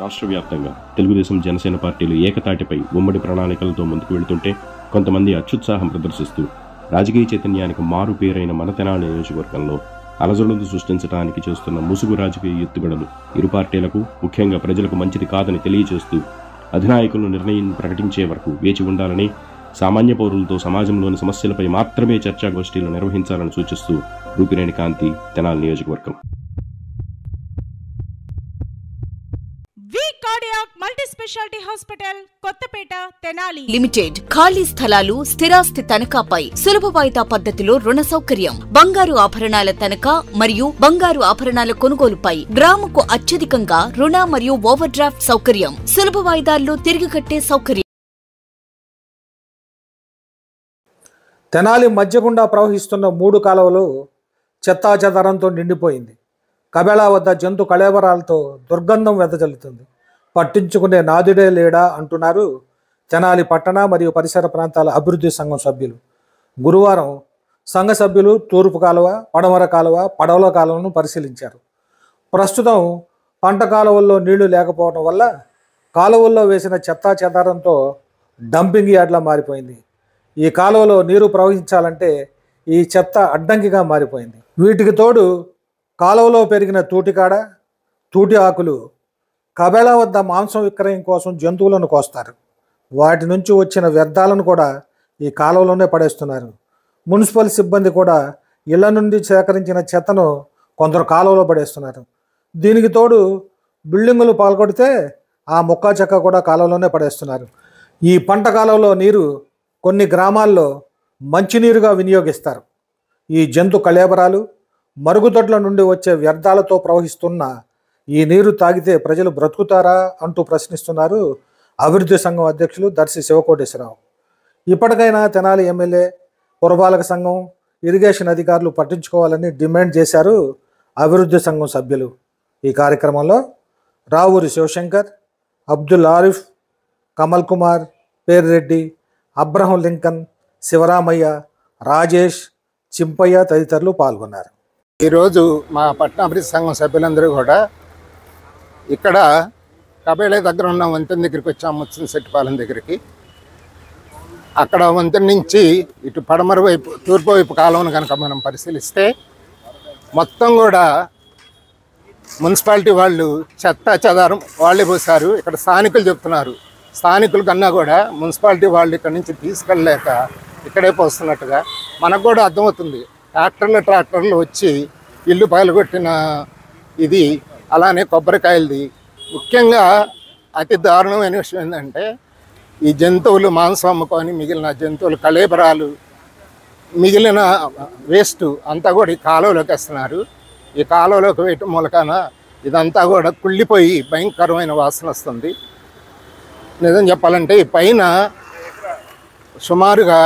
రాష్ట్ర వ్యాప్తంగా తెలుగుదేశం జనసేన పార్టీలు ఏకతాటిపై ఉమ్మడి ప్రణాళికలతో ముందుకు వెళుతుంటే కొంతమంది అత్యుత్సాహం ప్రదర్శిస్తూ రాజకీయ చైతన్యానికి మారు పేరైన మన తెనాలి నియోజకవర్గంలో అలజడులు సృష్టించడానికి చేస్తున్న ముసుగు రాజకీయ ఎత్తుగడలు ఇరు పార్టీలకు ముఖ్యంగా ప్రజలకు మంచిది కాదని తెలియజేస్తూ అధినాయకులు నిర్ణయం ప్రకటించే వరకు వేచి ఉండాలని సామాన్య పౌరులతో సమాజంలోని సమస్యలపై మాత్రమే చర్చాగోష్ఠీలు నిర్వహించాలని సూచిస్తూ రూపిరేణి కాంతి తెనాలి నియోజకవర్గం. తెనాలి. లిమిటెడ్ ఖాళీ స్థలాలు స్థిరాస్తి తనఖాపై సులభ వాయిదా పద్ధతిలో రుణ సౌకర్యం. బంగారు ఆభరణాల తనఖా మరియు బంగారు ఆభరణాల కొనుగోలుపై గ్రాముకు అత్యధికంగా రుణ మరియు ఓవర్ డ్రాఫ్ట్ సౌకర్యం. సులభ వాయిదాల్లో తిరిగి కట్టే సౌకర్యం. తెనాలి మధ్యగుండా ప్రవహిస్తున్న మూడు కాలువలు చెత్తాచెదరంతో నిండిపోయింది. కబేళా వద్ద జంతు కళేబరాలతో దుర్గంధం వెదజల్లుతుంది. పట్టించుకునే నాదుడే లేడా అంటున్నారు తెనాలి పట్టణ మరియు పరిసర ప్రాంతాల అభివృద్ధి సంఘం సభ్యులు. గురువారం సంఘ సభ్యులు తూర్పు కాలువ పడమర కాలువ పడవల కాలువను పరిశీలించారు. ప్రస్తుతం పంట కాలువల్లో నీళ్ళు లేకపోవడం వల్ల కాలువల్లో వేసిన చెత్తా చెదారంతో డంపింగ్ యార్డ్లా మారిపోయింది. ఈ కాలువలో నీరు ప్రవహించాలంటే ఈ చెత్త అడ్డంకిగా మారిపోయింది. వీటికి తోడు కాలువలో పెరిగిన తూటికాడ తూటి ఆకులు కబేళా వద్ద మాంసం విక్రయం కోసం జంతువులను కోస్తారు. వాటి నుంచి వచ్చిన వ్యర్థాలను కూడా ఈ కాలువలోనే పడేస్తున్నారు. మున్సిపల్ సిబ్బంది కూడా ఇళ్ళ నుండి సేకరించిన చెత్తను కొందరు కాలువలో పడేస్తున్నారు. దీనికి తోడు బిల్డింగులు పాల్గొడితే ఆ ముక్కా చెక్క కూడా కాలువలోనే పడేస్తున్నారు. ఈ పంట కాలంలో నీరు కొన్ని గ్రామాల్లో మంచినీరుగా వినియోగిస్తారు. ఈ జంతు కళేబరాలు మరుగుదొడ్ల నుండి వచ్చే వ్యర్థాలతో ప్రవహిస్తున్న ఈ నీరు తాగితే ప్రజలు బ్రతుకుతారా అంటూ ప్రశ్నిస్తున్నారు అభివృద్ధి సంఘం అధ్యక్షులు దర్శి శివకోటేశ్వరరావు. ఇప్పటికైనా తెనాలి ఎమ్మెల్యే పురపాలక సంఘం ఇరిగేషన్ అధికారులు పట్టించుకోవాలని డిమాండ్ చేశారు అభివృద్ధి సంఘం సభ్యులు. ఈ కార్యక్రమంలో రావూరి శివశంకర్ అబ్దుల్ ఆరిఫ్ కమల్ కుమార్ పేర్రెడ్డి అబ్రహం లింకన్ శివరామయ్య రాజేష్ చింపయ్య తదితరులు పాల్గొన్నారు. ఈరోజు మా పట్టణ అభివృద్ధి సంఘం సభ్యులందరూ కూడా ఇక్కడ కబేళ దగ్గర ఉన్న వంతెన దగ్గరికి వచ్చాము ముత్సం సెట్టిపాలెం దగ్గరికి. అక్కడ వంతెన నుంచి ఇటు పడమర వైపు తూర్పు వైపు కాలువను కనుక మనం పరిశీలిస్తే మొత్తం కూడా మున్సిపాలిటీ వాళ్ళు చెత్త చెదారం వాళ్ళే పోసారు ఇక్కడ స్థానికులు చెప్తున్నారు. స్థానికుల కన్నా కూడా మున్సిపాలిటీ వాళ్ళు ఇక్కడ నుంచి తీసుకెళ్ళలేక ఇక్కడే పోస్తున్నట్టుగా మనకు కూడా అర్థమవుతుంది. ట్రాక్టర్లు ట్రాక్టర్లు వచ్చి ఇల్లు పగలగొట్టిన ఇది అలానే కొబ్బరికాయలది ముఖ్యంగా అతి దారుణమైన విషయం ఏంటంటే ఈ జంతువులు మాంసం అమ్ముకొని మిగిలిన జంతువులు కళేబరాలు మిగిలిన వేస్ట్ అంతా కూడా ఈ కాలువలోకి వేస్తున్నారు. ఈ కాలువలోకి వేయటం మూలకాన ఇదంతా కూడా కుళ్ళిపోయి భయంకరమైన వాసన వస్తుంది. నిజం చెప్పాలంటే ఈ పైన సుమారుగా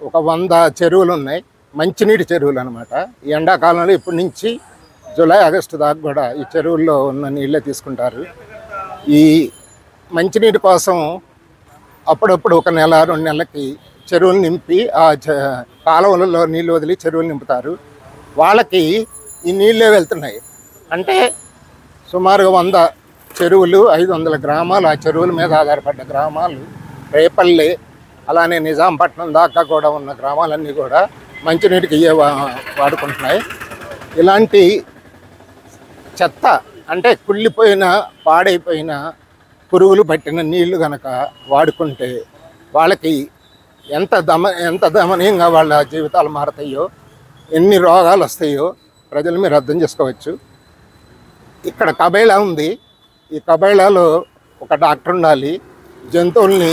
ఒక వంద చెరువులు ఉన్నాయి. మంచినీటి చెరువులు అనమాట ఈ ఎండాకాలంలో ఇప్పటి నుంచి జూలై ఆగస్టు దాకా కూడా ఈ చెరువుల్లో ఉన్న నీళ్ళే తీసుకుంటారు. ఈ మంచినీటి కోసం అప్పుడప్పుడు ఒక నెల రెండు నెలలకి చెరువులు నింపి ఆ చ- కాలువలలో నీళ్ళు వదిలి చెరువులు నింపుతారు. వాళ్ళకి ఈ నీళ్ళే వెళ్తున్నాయి. అంటే సుమారుగా వంద చెరువులు ఐదు వందల గ్రామాలు ఆ చెరువుల మీద ఆధారపడ్డ గ్రామాలు రేపల్లి అలానే నిజాంపట్నం దాకా కూడా ఉన్న గ్రామాలన్నీ కూడా మంచినీటికి వా- వాడుకుంటున్నాయి. ఇలాంటి చెత్త అంటే కుళ్ళిపోయిన పాడైపోయిన పురుగులు పట్టిన నీళ్ళు కనుక వాడుకుంటే వాళ్ళకి ఎంత దమ ఎంత దమనీయంగా వాళ్ళ జీవితాలు మారతాయో ఎన్ని రోగాలు వస్తాయో ప్రజలు మీరు అర్థం చేసుకోవచ్చు. ఇక్కడ కబైళా ఉంది. ఈ కబైళాలో ఒక డాక్టర్ ఉండాలి. జంతువుల్ని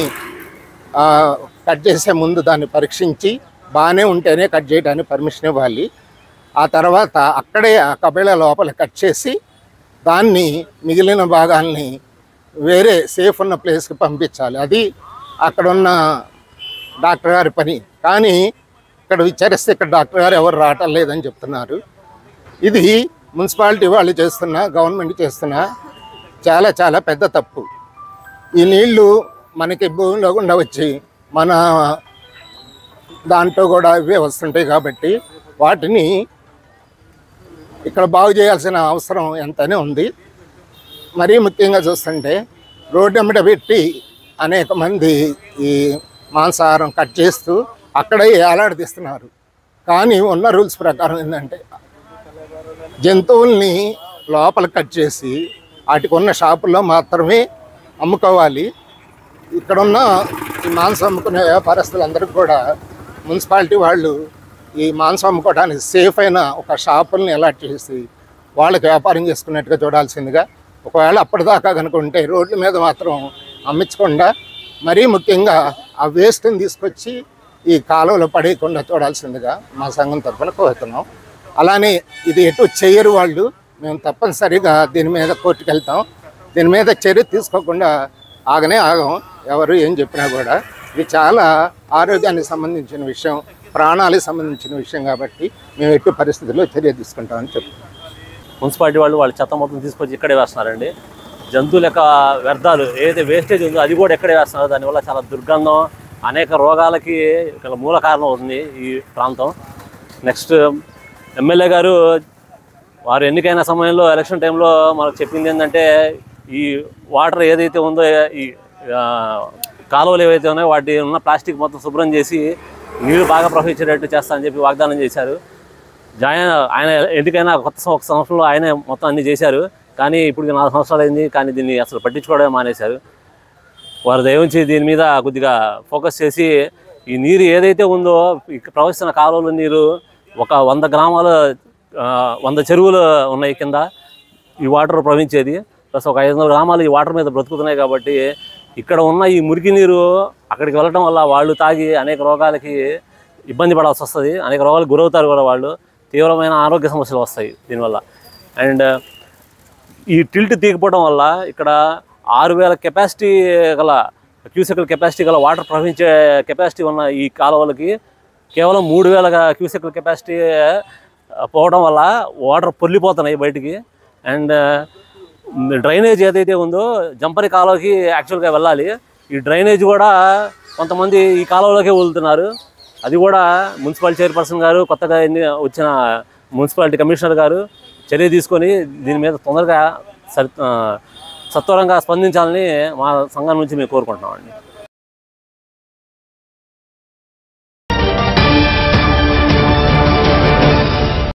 కట్ చేసే ముందు దాన్ని పరీక్షించి బాగానే ఉంటేనే కట్ చేయడానికి పర్మిషన్ ఇవ్వాలి. ఆ తర్వాత అక్కడే ఆ కబేళ లోపల కట్ చేసి దాన్ని మిగిలిన భాగాల్ని వేరే సేఫ్ ఉన్న ప్లేస్కి పంపించాలి. అది అక్కడున్న డాక్టర్ గారి పని. కానీ ఇక్కడ విచారిస్తే ఇక్కడ డాక్టర్ గారు ఎవరు రావటం లేదని చెప్తున్నారు. ఇది మున్సిపాలిటీ వాళ్ళు చేస్తున్న గవర్నమెంట్ చేస్తున్న చాలా చాలా పెద్ద తప్పు. ఈ నీళ్ళు మనకి భూమిలో గుండా వచ్చి మన దాంట్లో కూడా ఇవే వస్తుంటాయి కాబట్టి వాటిని ఇక్కడ బాగు చేయాల్సిన అవసరం ఎంతనే ఉంది. మరీ ముఖ్యంగా చూస్తుంటే రోడ్డు ఎమ్మట పెట్టి అనేక మంది ఈ మాంసాహారం కట్ చేస్తూ అక్కడే ఏలాడదీస్తున్నారు కానీ ఉన్న రూల్స్ ప్రకారం ఏంటంటే జంతువుల్ని లోపల కట్ చేసి వాటికి ఉన్న షాపుల్లో మాత్రమే అమ్ముకోవాలి. ఇక్కడున్న ఈ మాంసం అమ్ముకునే వ్యాపారస్తులందరికీ కూడా మున్సిపాలిటీ వాళ్ళు ఈ మాంసం అమ్ముకోవడానికి సేఫ్ అయిన ఒక షాపుల్ని అలాట్ చేసి వాళ్ళకి వ్యాపారం చేసుకున్నట్టుగా చూడాల్సిందిగా. ఒకవేళ అప్పటిదాకా కనుకుంటే రోడ్ల మీద మాత్రం అమ్మించకుండా మరీ ముఖ్యంగా ఆ వేస్ట్ని తీసుకొచ్చి ఈ కాలువలో పడేయకుండా చూడాల్సిందిగా మా సంఘం తరఫున కోరుతున్నాం. అలానే ఇది ఎటు చేయరు వాళ్ళు మేము తప్పనిసరిగా దీని మీద కోర్టుకు వెళ్తాం. దీని మీద చర్య తీసుకోకుండా ఆగనే ఆగం ఎవరు ఏం చెప్పినా కూడా. ఇది చాలా ఆరోగ్యానికి సంబంధించిన విషయం. ప్రాణాలకు సంబంధించిన విషయం కాబట్టి మేము ఎట్టి పరిస్థితుల్లో చర్య తీసుకుంటామని చెప్తున్నాం. మున్సిపాలిటీ వాళ్ళు వాళ్ళ చెత్త మొత్తం తీసుకొచ్చి ఇక్కడే వేస్తున్నారండి. జంతువుల యొక్క వ్యర్థాలు ఏదైతే వేస్టేజ్ ఉందో అది కూడా ఎక్కడే వేస్తున్నారు. దానివల్ల చాలా దుర్గంధం అనేక రోగాలకి ఇక్కడ మూల కారణం అవుతుంది ఈ ప్రాంతం. నెక్స్ట్ ఎమ్మెల్యే గారు వారు ఎన్నికైన సమయంలో ఎలక్షన్ టైంలో మనకు చెప్పింది ఏంటంటే ఈ వాటర్ ఏదైతే ఉందో ఈ కాలువలు ఏవైతే ఉన్నాయో వాటి ఉన్న ప్లాస్టిక్ మొత్తం శుభ్రం చేసి నీళ్ళు బాగా ప్రవహించేటట్టు చేస్తానని చెప్పి వాగ్దానం చేశారు. జాయిన్ ఆయన ఎందుకైనా కొత్త ఒక సంవత్సరంలో ఆయనే మొత్తం అన్ని చేశారు. కానీ ఇప్పుడు నాలుగు సంవత్సరాలు అయింది. కానీ దీన్ని అసలు పట్టించుకోవడమే మానేశారు. వారు దయవుంచి దీని మీద కొద్దిగా ఫోకస్ చేసి ఈ నీరు ఏదైతే ఉందో ఇక్కడ ప్రవహిస్తున్న కాలువల నీరు ఒక వంద గ్రామాల వంద చెరువులు ఉన్నాయి కింద ఈ వాటర్ ప్రవహించేది. ప్లస్ ఒక ఐదు వందల గ్రామాలు ఈ వాటర్ మీద బ్రతుకుతున్నాయి కాబట్టి ఇక్కడ ఉన్న ఈ మురికి నీరు అక్కడికి వెళ్ళటం వల్ల వాళ్ళు తాగి అనేక రోగాలకి ఇబ్బంది పడాల్సి వస్తుంది. అనేక రోగాలకు గురవుతారు కూడా వాళ్ళు. తీవ్రమైన ఆరోగ్య సమస్యలు వస్తాయి దీనివల్ల. అండ్ ఈ టిల్ట్ తీగిపోవడం వల్ల ఇక్కడ ఆరు వేల కెపాసిటీ గల క్యూసెక్ల కెపాసిటీ గల వాటర్ ప్రవహించే కెపాసిటీ ఉన్న ఈ కాలువలకి కేవలం మూడు వేల క్యూసెక్ల కెపాసిటీ పోవడం వల్ల వాటర్ పొర్లిపోతున్నాయి బయటికి. అండ్ డ్రైనేజ్ ఏదైతే ఉందో జంపరి కాలువకి యాక్చువల్గా వెళ్ళాలి. ఈ డ్రైనేజ్ కూడా కొంతమంది ఈ కాలువలోకే వదులుతున్నారు. అది కూడా మున్సిపల్ చైర్పర్సన్ గారు కొత్తగా ఎన్ని వచ్చిన మున్సిపాలిటీ కమిషనర్ గారు చర్య తీసుకొని దీని మీద తొందరగా సత్వరంగా స్పందించాలని మా సంఘం నుంచి మేము కోరుకుంటున్నామండి.